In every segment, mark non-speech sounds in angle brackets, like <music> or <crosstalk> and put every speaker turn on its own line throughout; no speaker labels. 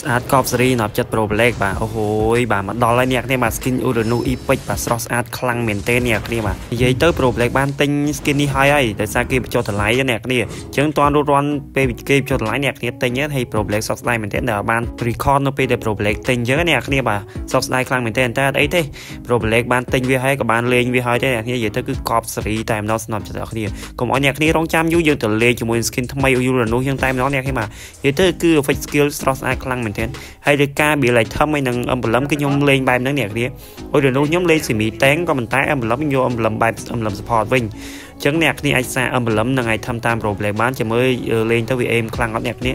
ស្អាតកប់សេរីណាប់ចិត្ត Pro Black បាទអូហូយបាទមកដល់ហើយអ្នកនេះបាទ skin Uranus Epic បាទស្រស់ស្អាតខ្លាំងមែនទែនអ្នកនេះបាទនិយាយទៅ Pro Black បានទិញ skin នេះហើយហើយដោយសារគេបញ្ចុះតម្លៃអ្នកនេះអញ្ចឹងតន់រត់រាន់ពេលគេបញ្ចុះតម្លៃអ្នកនេះទិញហើយ Pro Black សោកស្ដាយមែនទែនដែលបាន record នៅពេលដែល Pro Black ទិញអញ្ចឹងអ្នកនេះបាទសោកស្ដាយខ្លាំងមែនទែនតែអីទេ Pro Black បានទិញវាហើយក៏បានលេងវាហើយទេអ្នកនេះនិយាយទៅគឺកប់សេរីតែម្ដងស្នប់ចិត្តអ្នកនេះកុំឲ្យអ្នកនេះរងចាំយូរយើងទៅលេងជាមួយ skin ថ្មី Uranus យើងតែម្ដងអ្នកនេះបាទនិយាយទៅគឺ effect skill ស្រស់ស្អាតខ្លាំងមែនទែនហើយឬការ build item ហើយនឹង emblem គឺខ្ញុំលេងបែបហ្នឹងអ្នកគ្នាអូយនោះខ្ញុំលេង semi tank ក៏ប៉ុន្តែ emblem ខ្ញុំយក emblem បែប emblem support វិញអញ្ចឹងអ្នកគ្នាអាចសារ emblem នឹង item តាម pro play បានជាមួយលេងទៅវា aim ខ្លាំងអត់អ្នកគ្នា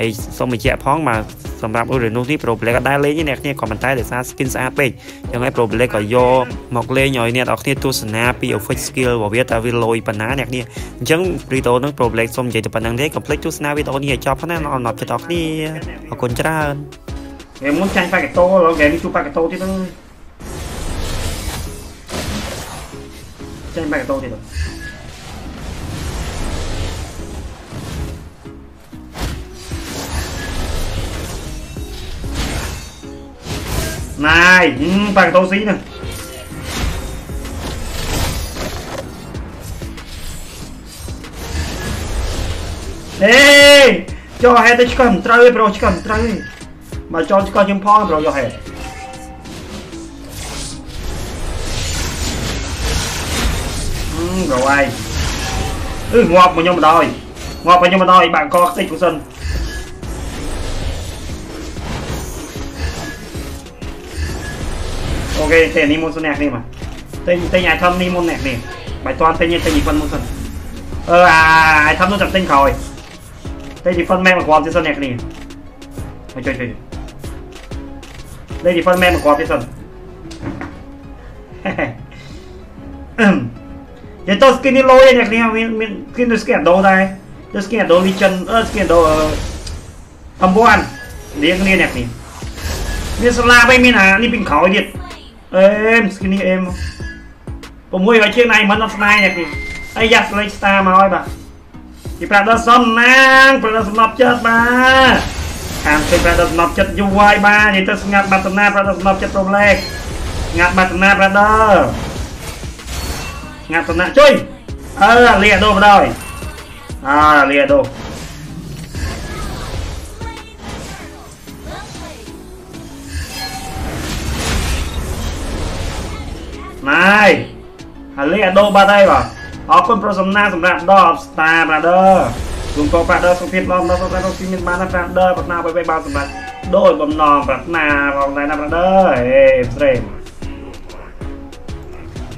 ហើយសូមបញ្ជាក់ផងបាទសម្រាប់ Uranus នេះ pro play ក៏ដែរលេងអ្នកគ្នាក៏ប៉ុន្តែដោយសារ skin ស្អាតពេកអញ្ចឹងហើយ pro play ក៏យកមកលេងឲ្យអ្នកនរគ្នាទស្សនាពី effect skill របស់វាតើវាលយប៉ុណ្ណាអ្នកគ្នាអញ្ចឹងវីដេអូនឹង pro play សូមនិយាយតែប៉ុណ្្នឹងទេកុំភ្លេចទស្សនាវីដេអូនេះឲ្យចប់ណាអរគុណដល់អ្នកគ្នាអរគុណច្រើន
គេមុនចាញ់ប៉ាកេតូឡូគេនេះជួបប៉ាកេតូទៀតហ្នឹងចាញ់ប៉ាកេតូទៀតណៃប៉ាកេតូស៊ីហ្នឹង អេចូលហេតុទៅឆ្កឹះមិនត្រូវទេប្រូឆ្កឹះមិនត្រូវទេមកចោលឆ្កោះខ្ញុំផងប្រូយកហេតុអឺប្រូឯ ងអឺងាប់មកខ្ញុំម្ដងងាប់មកខ្ញុំម្ដងបាក់កខ្ទេចពុសិនអូខេទេនេះមុនសិនអ្នកនេះមកទិញទិញអាថឹមនេះមុនអ្នកនេះបើតាន់ទិញទិញពីប៉ុនមុនសិនអឺអាថឹមនោះចាំទិញក្រោយទិញពីប៉ុនមែនមកគាត់ទៀតសិនអ្នកនេះមកជួយជួយលេខ default មែនមកគាត់ទៀតសិននិ<laughs> យាយទៅ skin នេះលយអ្នកនេះមានមាន skin ដូច skin ដោដែរទៅ skin ដោ Legion អឺ skin ដោអំបួនរៀងគ្នាអ្នកនេះមានស្លាបឯងមានអានេះពីក្រោយទៀត អេម skin នេះអេម6ហើយជាងណៃមិនអត់ស្នាយអ្នកនេះហើយយ៉ាស់លេខ star មកហើយបាទពីប្រាក់ដល់សំណាងប្រាក់ដល់សំណប់ចិត្តបាទខាងពេញប្រាដសំណប់ចិត្តយូរហើយបាទនិយាយទៅស្ងាត់បាត់ដំណាប្រាដសំណប់ចិត្តរំលែកស្ងាត់បាត់ដំណាប្រាដស្ងាត់សំណាជួយអឺលាដូបដោយអើលាដូ ណៃហើយលេដូបាត់ហើយបាទអរគុណប្រសំណាសម្រាប់ដល់ Star Brother គុំកោប្រាក់ដល់សុខភាពឡំដល់សុខភាពសុខភាពមានបានប្រាក់ដល់ប្រាថ្នាអ្វីៗបានសម្រាប់ដោយបំណងប្រាថ្នាផងដែរណាប្រាក់ដល់អេស្រេម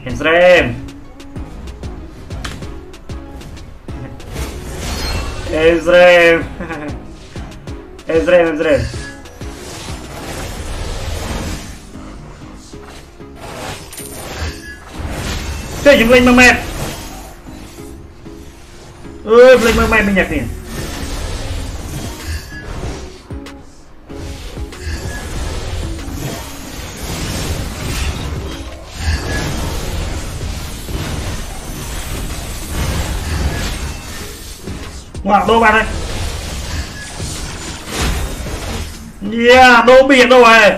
ហេស្រេមអេស្រេមអេស្រេមអេស្រេម Saya ơi lên memet. Eh, beli nhặt tiền, ngoặc đô bạn đây Yeah, đô biển đâu rồi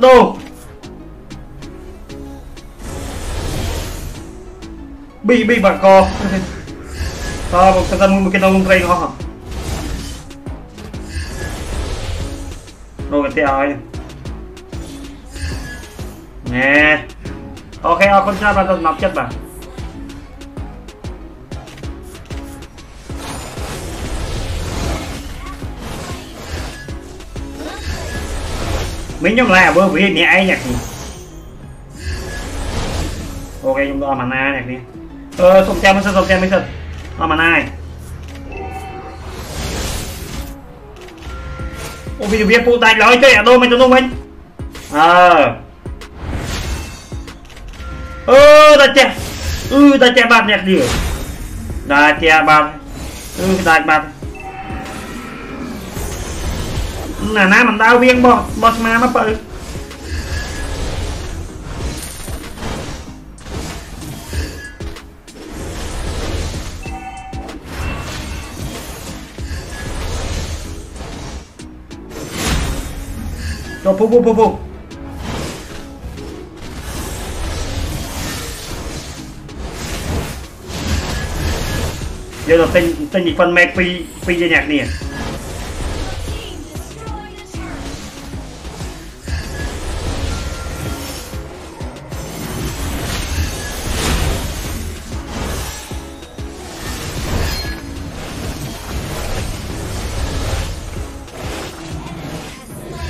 Đô bi bà co. Thôi một thân một cái đông rây ngon. Rồi cái ai Nè. Ok ờ, con trai bà nọc chất bà. Mình nhóm là bơ vì nhẹ ai nhạc gì Ok chúng ta mana nhạc đi. Ờ, xong xem mới xong xem mới xong អត់មកណាយអូវាវាពូដាច់ឡើយទេអាដូមិនទៅនោះវិញអើអឺដាច់ចេះអឺដាច់ចេះបាត់អ្នកនេះដាច់ចេះបាត់អឺដាច់បាត់ណាណាមិនដើរវៀងបោះបោះស្មាមកបើ rồi phục phục phục phục giờ là tên tên gì? Phân mẹ pi pi dây nhạc nè.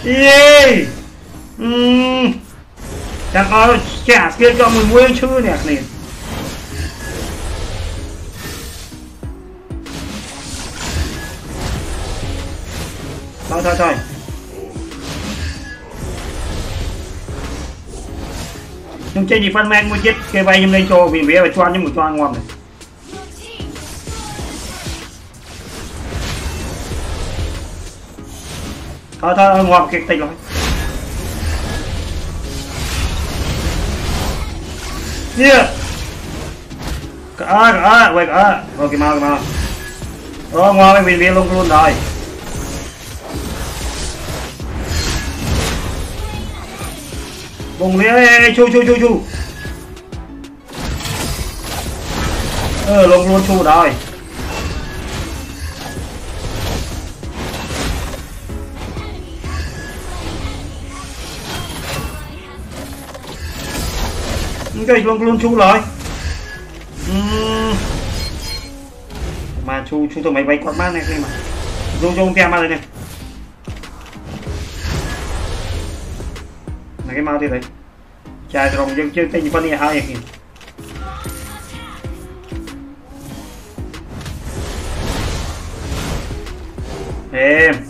Yeah! អឺចាំអត់ចាក់អាស្គីលយកមួយមួយឈឺអ្នកនេះថយថយថយខ្ញុំចេញ defense man មួយទៀតគេវាយខ្ញុំលេងចូលវាវាជន់ខ្ញុំមួយជន់ងាប់នេះថយថយងាប់គេតិចឡើយ yeah cả cả quay cả. Rồi kìa mau kìa mau đó ngon mình viên luôn luôn rồi. Bùng lên chu chu chu chu. Ờ luôn luôn, chu rồi. គេលងខ្លួនឈូលហើយអឺមកឈូឈូទៅមិនបីគាត់បានណាគេមកយងយងផ្ទះមកเลยនេះណាគេមកទៀតហើយចាយត្រង់យើងជើងតែប៉ុណ្នេះហើយគេអេ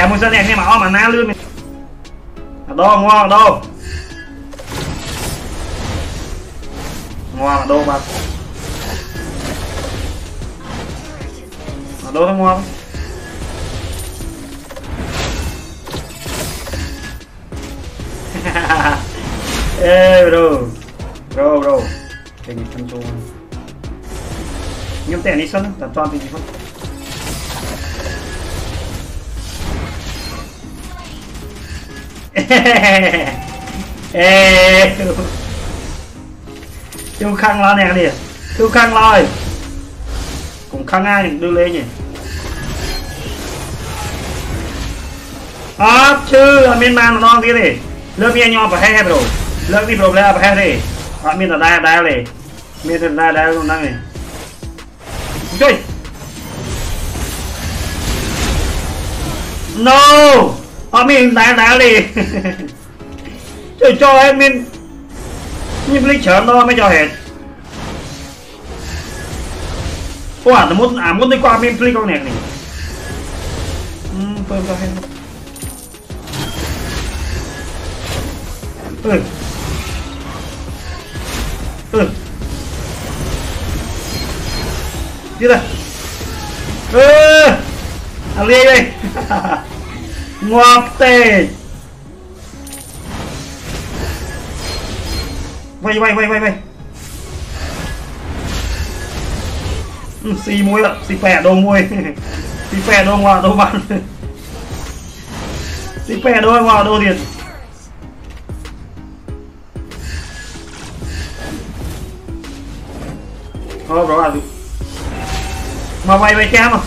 Dạ, chà một sân em nghe mà o mà na luôn mình đô ngon đô. Ngon đô mà. Đô không <laughs> ngon ê, bro. Bro bro. Cái gì phân chung nhưng tiền đi sân là toàn thì gì không ê chung khăn lo nè đi chung khăn lo cũng khăn ai đưa lên nhỉ à chứ là miền nó kia đi lớp miền nhau phải hay rồi lớp đi problem phải đi à miền là đa đa đi miền là đa đa luôn năng này chơi no họ mình đá đá đi trời cho em mình nhưng lấy chở nó mới cho hết quả nó muốn à muốn đi qua mình play con này này ừ tôi cho hết ừ ừ đi đây ừ à lia đây ngoạp tê quay quay quay quay vay ừ, xì mũi ạ xì phè đồ mũi <laughs> xì phè đồ ngoà đồ bạn xì phè đồ ngoà đồ điện, thôi ờ, đó là mà mày mày cha mà.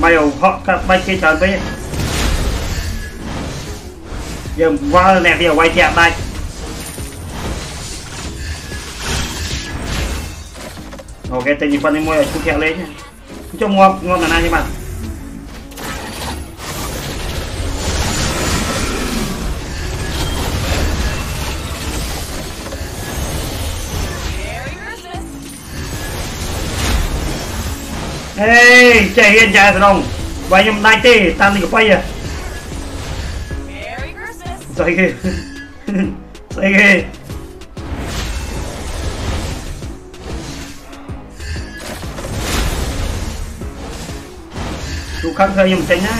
Mày ở họ bay kia trời với យើងវល់អ្នកវាអវ័យធាក់ដាច់អូខេតែនិយាយប៉ុណ្្នេះមួយឲ្យឈូធាក់លេងចុះងាប់ងាប់ណាស់នេះបាទហេចេះហ៊ានចាសរងបើខ្ញុំដាច់ទេតាមនេះកប៉ៃហ៎ Sige. Sige. Sukat sa yung tenga.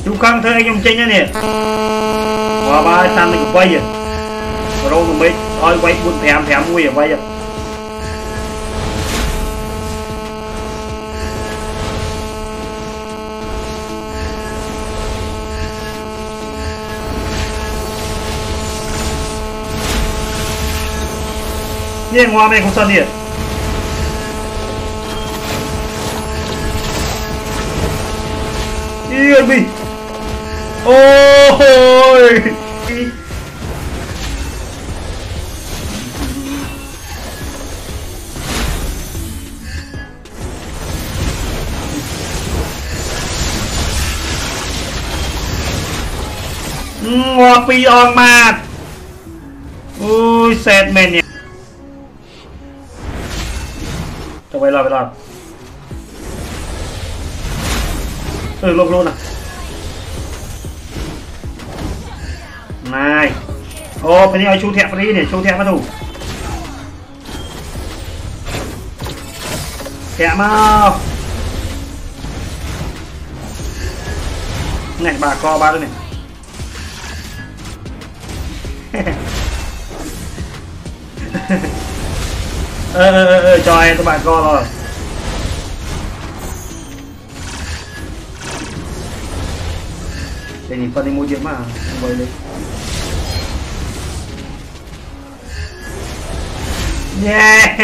Sukat sa yung tenga niya. 瓜妹空三弟。Yên đi Ôi Ngoa pi on mad Ui set men nhỉ ទៅវិញឡើយវិញឡើយអឺលុបខ្លួនណាណៃ ยงอวปีออกมาอู้เซตเมนเนี่ยจะไปรอไปรอเออลบๆนะ เออเออจอยสบายก็รอเดี๋ยวนี้ฟันในมูเยอะมากบ่อยเลยเย้เย้เย้เอ้ยชมเด็ดมันเออใจวิ่งวิ่ Yeah!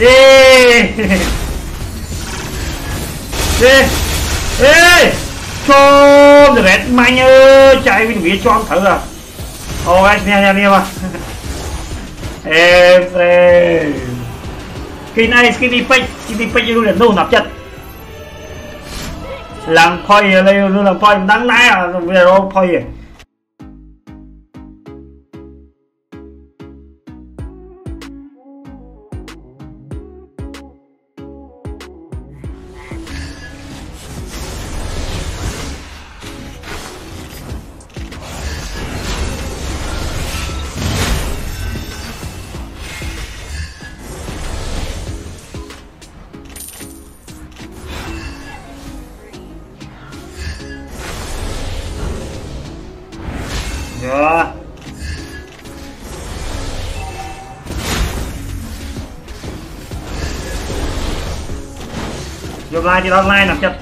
Ê! Ê! Ê! Chôn! Được hết, mạnh ơi! Chạy mình bị chôn thử à! Ô, guys, nha nha nha mà! Em ơi! cái này, skin effect, skin effect luôn là nô nạp chất! Làm phoi ở đây, luôn làm phoi, đáng lẽ à, bây giờ nó! Vô like đi online nằm chặt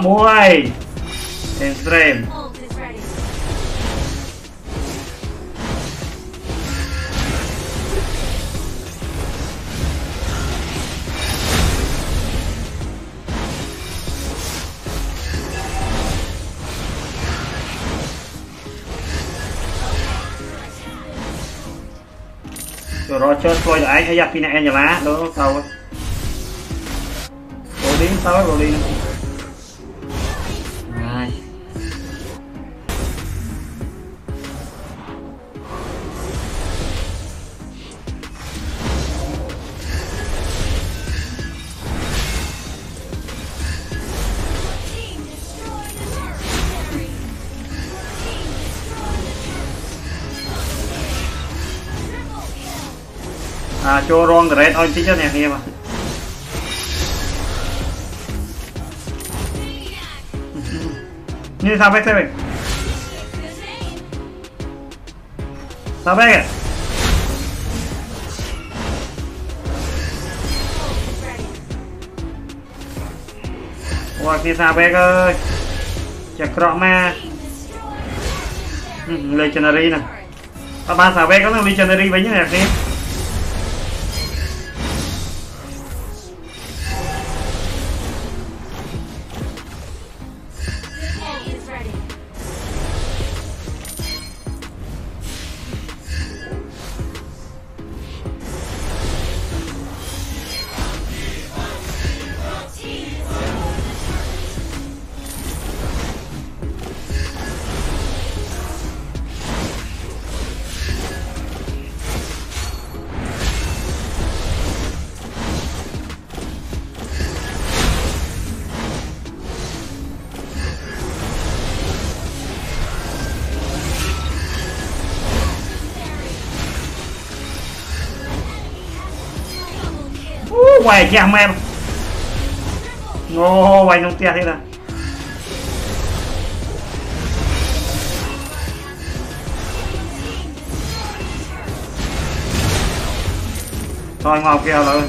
Vamos aí! Entrem! ទៅរកចុះធ្វើឲ្យឯងហើយយ៉ាពីអ្នកអេនយ៉ាឡាដល់ទៅ rolling ទៅ rolling ចូលរងការ៉េតអស់តិចណាអ្នកនាងនេះសាប់ទេវិញសាប់ទេអូគេសាប់ទេអើយចាក្រក់មកលេជេនដារីណាបើបានសាវេក៏នឹងលេជេនដារីវិញណាអ្នកនាង quay chàng em ngô quay nông tia thế nào thôi ngọc kêu rồi.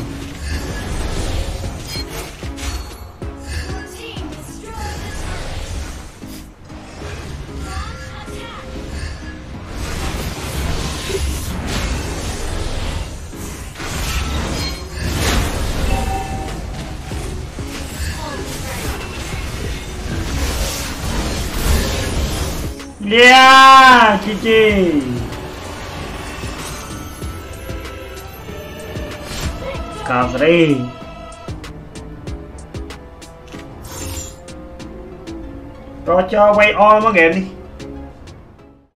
Yeah, GG. Kazri. Rồi cho quay on mới game đi.